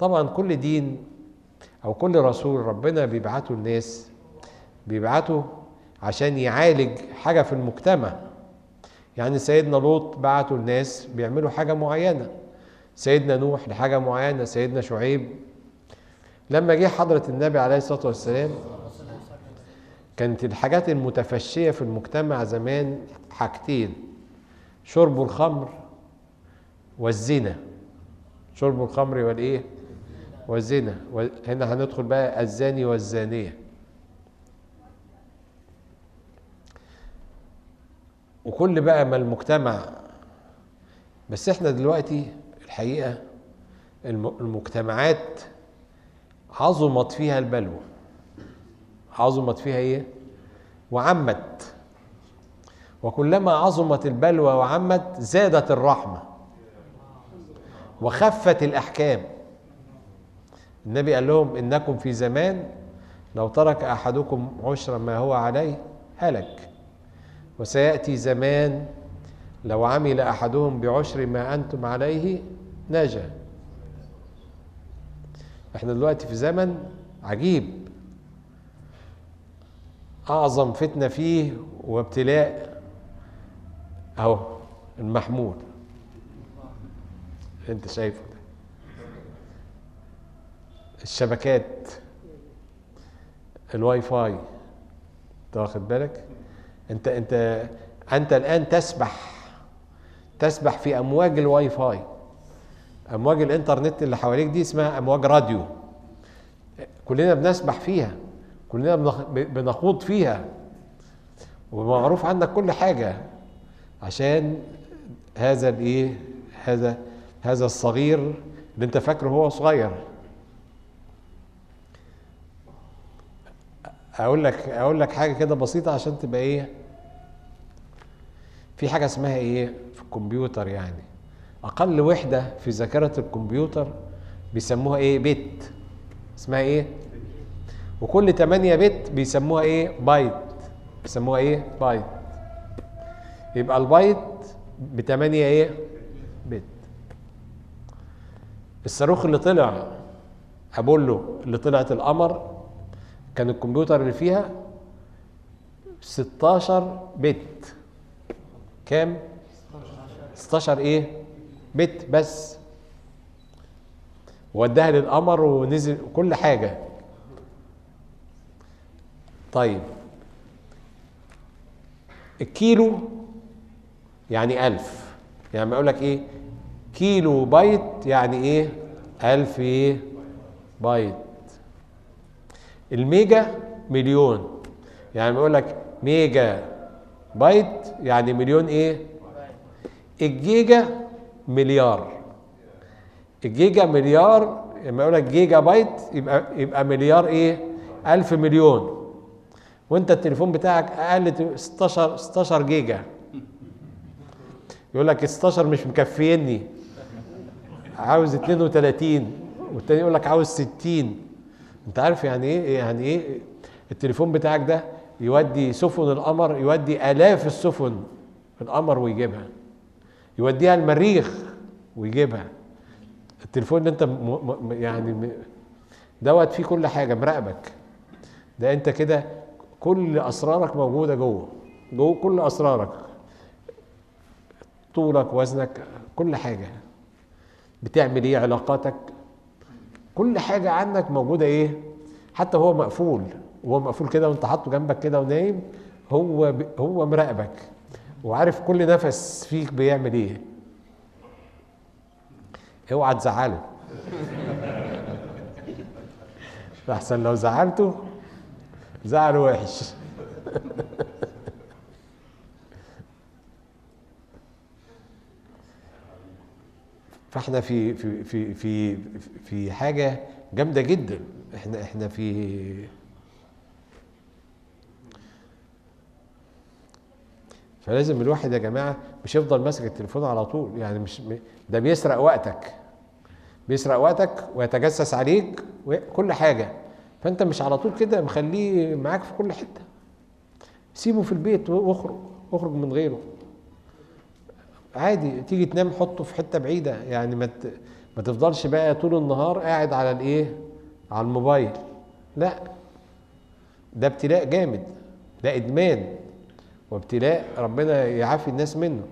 طبعا كل دين أو كل رسول ربنا بيبعته الناس بيبعته عشان يعالج حاجة في المجتمع. يعني سيدنا لوط بعته الناس بيعملوا حاجة معينة. سيدنا نوح لحاجة معينة سيدنا شعيب. لما جه حضرة النبي عليه الصلاة والسلام كانت الحاجات المتفشية في المجتمع زمان حاجتين. شرب الخمر والزنا. شرب الخمر والإيه؟ والزنا. هنا هندخل بقى الزاني والزانية. وكل بقى ما المجتمع بس إحنا دلوقتي الحقيقة المجتمعات عظمت فيها البلوى. عظمت فيها إيه؟ وعمت. وكلما عظمت البلوى وعمت زادت الرحمة. وخفت الأحكام. النبي قال لهم إنكم في زمان لو ترك أحدكم عشر ما هو عليه هلك. وسيأتي زمان لو عمل أحدهم بعشر ما أنتم عليه نجا إحنا دلوقتي في زمن عجيب. أعظم فتنة فيه وابتلاء أهو المحمول أنت شايفه. الشبكات الواي فاي واخد بالك؟ انت انت انت الآن تسبح تسبح في أمواج الواي فاي. أمواج الإنترنت اللي حواليك دي اسمها أمواج راديو. كلنا بنسبح فيها كلنا بنخوض فيها. ومعروف عنك كل حاجة عشان هذا الإيه هذا هذا الصغير اللي انت فاكره هو صغير. أقول لك أقول لك حاجة كده بسيطة عشان تبقى إيه؟ في حاجة اسمها إيه؟ في الكمبيوتر يعني. أقل وحدة في ذاكرة الكمبيوتر بيسموها إيه؟ بت اسمها إيه؟ وكل 8 بت بيسموها إيه؟ بايت. بيسموها إيه؟ بايت. يبقى البايت ب 8 إيه؟ بت الصاروخ اللي طلع أبولو اللي طلعت القمر كان الكمبيوتر اللي فيها 16 بت. كام؟ 16 إيه؟ بت بس. وداها للقمر ونزل كل حاجة. طيب. الكيلو يعني ألف. يعني ما أقول لك إيه؟ كيلو بايت يعني إيه؟ ألف إيه؟ بايت. الميجا مليون. يعني بيقول لك ميجا بايت يعني مليون إيه؟ الجيجا مليار. الجيجا مليار لما يقول لك جيجا بايت يبقى يبقى مليار إيه؟ ألف مليون. وأنت التليفون بتاعك أقل 16 16 جيجا. يقول لك 16 مش مكفيني. عاوز 32 والتاني يقول لك عاوز 60 انت عارف يعني إيه يعني إيه التليفون بتاعك ده يودي سفن القمر يودي آلاف السفن القمر ويجيبها. يوديها المريخ ويجيبها. التليفون اللي انت م م يعني م دوت فيه كل حاجة مراقبك. ده انت كده كل أسرارك موجودة جوه جوه كل أسرارك. طولك وزنك كل حاجة. بتعمل إيه؟ علاقاتك كل حاجة عنك موجودة إيه؟ حتى هو مقفول وهو مقفول كده وأنت حاطه جنبك كده ونايم هو ب... هو مراقبك وعارف كل نفس فيك بيعمل إيه. اوعى تزعله. أحسن لو زعلته زعله وحش. فاحنا في في في في في حاجة جامدة جدا. إحنا إحنا في فلازم الواحد يا جماعة مش يفضل ماسك التليفون على طول. يعني مش ده بيسرق وقتك. بيسرق وقتك ويتجسس عليك وكل حاجة. فانت مش على طول كده مخليه معاك في كل حتة. سيبه في البيت واخرج اخرج من غيره. عادي تيجي تنام حطه في حتة بعيدة. يعني ما ما تفضلش بقى طول النهار قاعد على الايه؟ على الموبايل. لا. ده ابتلاء جامد ده إدمان وابتلاء ربنا يعافي الناس منه.